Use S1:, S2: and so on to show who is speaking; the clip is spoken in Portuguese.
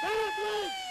S1: Parabéns!